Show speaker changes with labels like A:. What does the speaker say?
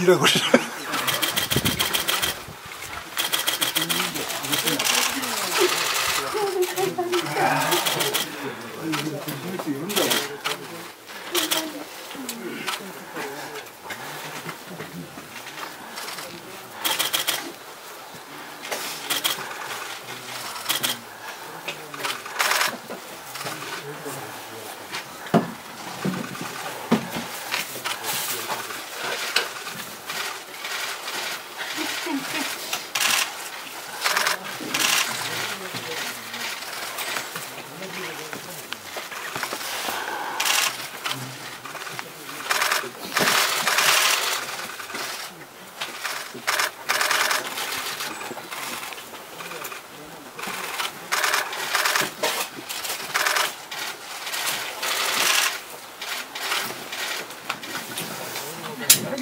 A: 있으라고 그 150